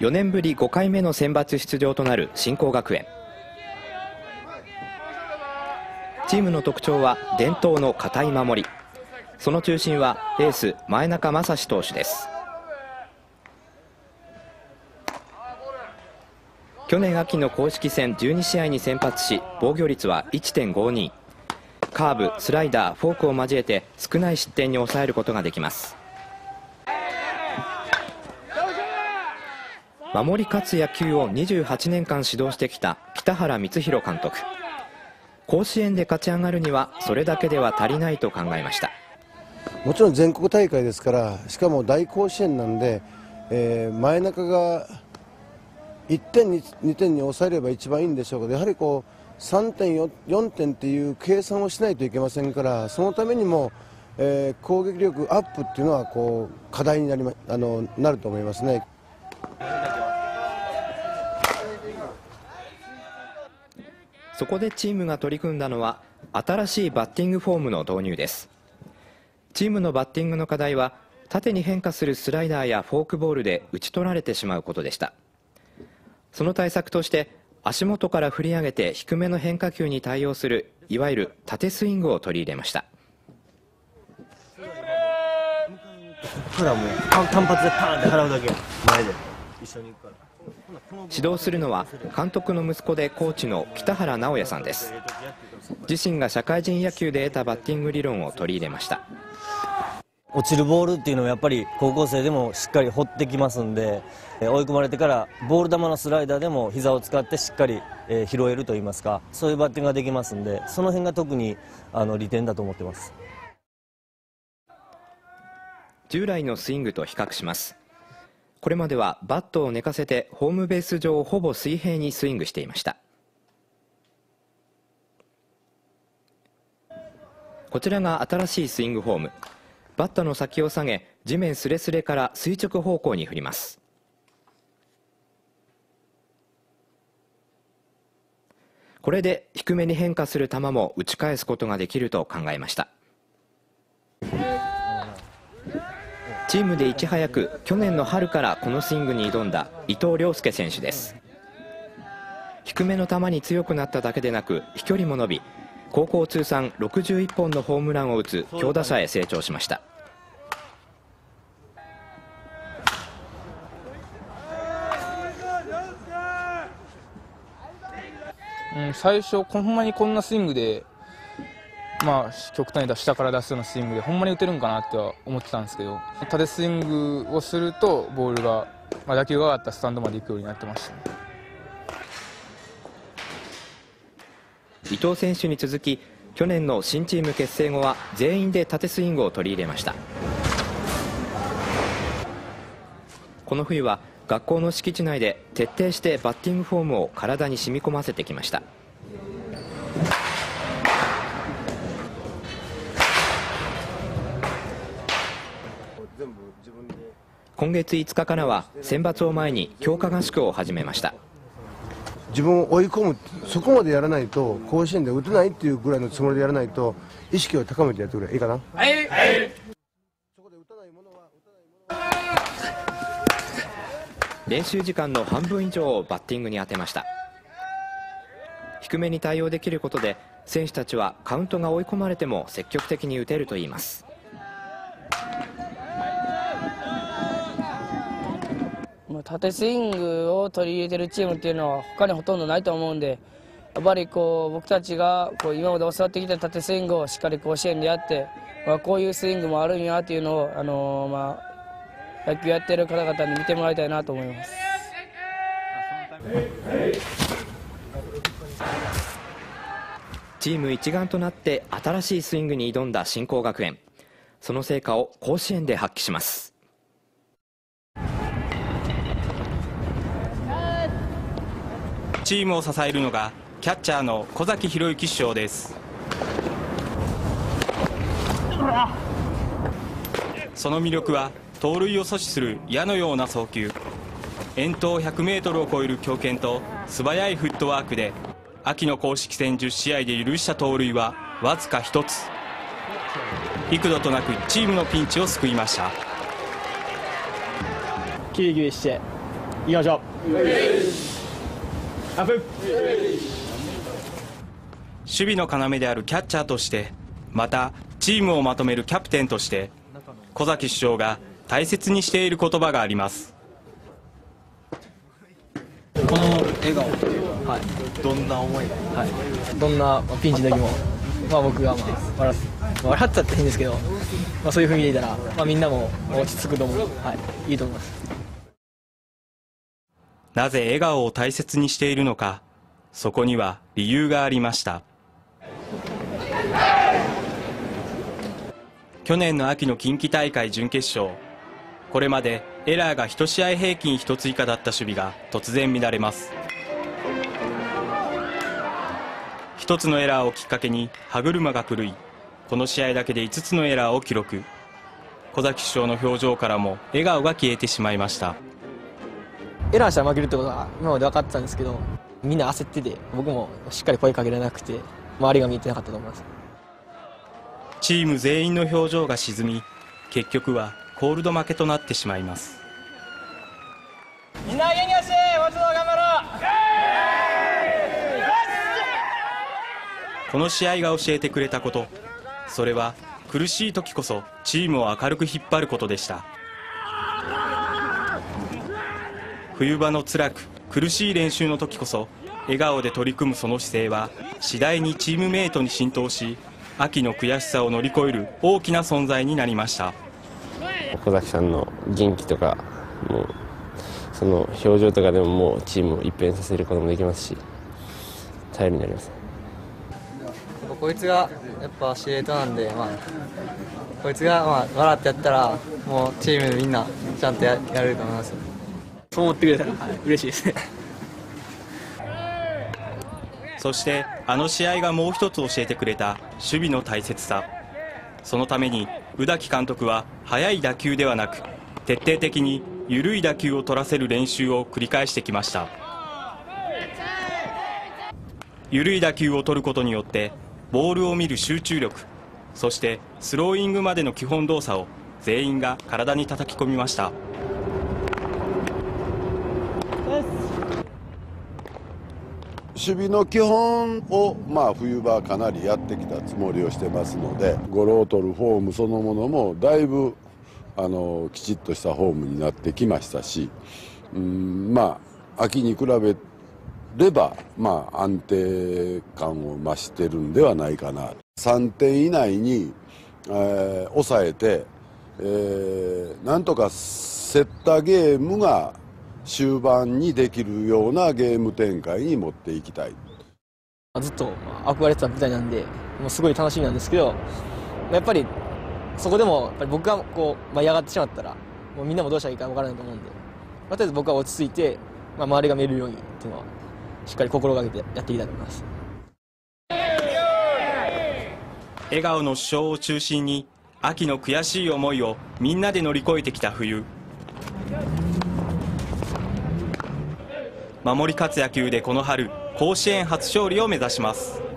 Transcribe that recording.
4年ぶり5回目の選抜出場となる新興学園。チームの特徴は伝統の堅い守り。その中心はエース前中正史投手です。去年秋の公式戦12試合に先発し防御率は1.52カーブ、スライダー、フォークを交えて少ない失点に抑えることができます。守り勝つ野球を28年間指導してきた北原光弘監督甲子園で勝ち上がるにはそれだけでは足りないと考えましたもちろん全国大会ですからしかも大甲子園なんで、えー、前中が1点に2点に抑えれば一番いいんでしょうけどやはりこう3点4点っていう計算をしないといけませんからそのためにも、えー、攻撃力アップっていうのはこう課題になり、ま、あのなると思いますね。そこでチームが取り組んだのは新しいバッティングフォームの導入です。チームのバッティングの課題は縦に変化するスライダーやフォークボールで打ち取られてしまうことでした。その対策として足元から振り上げて低めの変化球に対応するいわゆる縦スイングを取り入れました。からもう単発でパーンって払うだけ。前で。一緒に行くから。指導するのは監督の息子でコーチの北原直也さんです。自身が社会人野球で得たバッティング理論を取り入れました。落ちるボールっていうのはやっぱり高校生でもしっかり掘ってきますんで追い込まれてからボール球のスライダーでも膝を使ってしっかり拾えるといいますかそういうバッティングができますんでその辺が特にあの利点だと思ってます。従来のスイングと比較しますこれまではバットを寝かせてホームベース上をほぼ水平にスイングしていました。こちらが新しいスイングフォーム。バットの先を下げ地面すれすれから垂直方向に振ります。これで低めに変化する球も打ち返すことができると考えました。チームでいち早く去年の春からこのスイングに挑んだ伊藤亮介選手です。低めの球に強くなっただけでなく飛距離も伸び高校通算61本のホームランを打つ強打者へ成長しました。うん、最初ほんまにこんなスイングでまあ、極端に下から出すようなスイングでほんまに打てるんかなっては思ってたんですけど縦スイングをするとボールが、まあ、打球が上がったスタンドまで行くようになってました、ね、伊藤選手に続き去年の新チーム結成後は全員で縦スイングを取り入れました。この冬は学校の敷地内で徹底してバッティングフォームを体に染み込ませてきました。今月5日からは選抜を前に強化合宿を始めました。自分を追い込むそこまでやらないと甲子園で打てないっていうぐらいのつもりでやらないと意識を高めてやってくれ。いいかな？はい、はい、練習時間の半分以上をバッティングに充てました。低めに対応できることで選手たちはカウントが追い込まれても積極的に打てるといいます縦スイングを取り入れてるチームっていうのは他にほとんどないと思うんでやっぱりこう僕たちがこう今まで教わってきた縦スイングをしっかり甲子園でやって、まあ、こういうスイングもあるんやっていうのを、あのー、まあ、野球やってる方々に見てもらいたいなと思います。チーム一丸となって新しいスイングに挑んだ新興学園その成果を甲子園で発揮しますチームを支えるのがキャッチャーの小崎博之師匠です。その魅力は盗塁を阻止する矢のような送球。遠投 100m を超える強肩と素早いフットワークで秋の公式戦10試合で許した盗塁はわずか1つ。幾度となくチームのピンチを救いました。キリキリしていきましょう。守備の要であるキャッチャーとしてまたチームをまとめるキャプテンとして小崎首相が大切にしている言葉があります。この笑顔はいどんな思い？はい。どんなまあピンチの時もまあ僕がまあ笑っ笑ってたって変ですけど、まあ、そういう雰囲気でいたら、まあ、みんなも落ち着くと思う。はい。いいと思いますなぜ笑顔を大切にしているのかそこには理由がありました。去年の秋の近畿大会準決勝これまでエラーが1試合平均1つ以下だった守備が突然乱れます。1つのエラーをきっかけに歯車が狂いこの試合だけで5つのエラーを記録。小崎首相の表情からも笑顔が消えてしまいました。エラーしたら負けるってことは今まで分かってたんですけどみんな焦ってて僕もしっかり声かけられなくて周りが見えてなかったと思います。チーム全員の表情が沈み結局はコールド負けとなってしまいます。みんな元気出してもうちょっと頑張ろう。この試合が教えてくれたことそれは苦しい時こそチームを明るく引っ張ることでした冬場の辛く苦しい練習の時こそ笑顔で取り組むその姿勢は次第にチームメートに浸透し秋の悔しさを乗り越える大きな存在になりました。小崎さんの元気とかもうその表情とかでももうチームを一変させることもできますし頼りになります。こいつがやっぱ司令塔なんで、まあ、こいつがまあ笑ってやったらもうチームみんなちゃんとややれると思いますそう思ってくれたら、はい、嬉しいです。ねそしてあの試合がもう一つ教えてくれた守備の大切さ。そのために宇崎監督は速い打球ではなく徹底的に緩い打球を取らせる練習を繰り返してきました。緩い打球を取ることによってボールを見る集中力そしてスローイングまでの基本動作を全員が体に叩き込みました守備の基本を、まあ、冬場かなりやってきたつもりをしてますのでゴロを取るフォームそのものもだいぶあのきちっとしたフォームになってきましたしうんまあ秋に比べれば、まあ、安定感を増してるんではないかな。3点以内に、えー、抑えて、えー、なんとか競ったゲームが終盤にできるようなゲーム展開に持っていきたい。ずっと憧れてた舞台なんでもうすごい楽しみなんですけどやっぱりそこでもやっぱり僕がこう舞い上がってしまったらもうみんなもどうしたらいいか分からないと思うんで、まあ、とりあえず僕は落ち着いて、まあ、周りが見えるようにっていうのはしっかり心がけてやっていきたいと思います。笑顔の主将を中心に秋の悔しい思いをみんなで乗り越えてきた冬守り勝つ野球でこの春甲子園初勝利を目指します。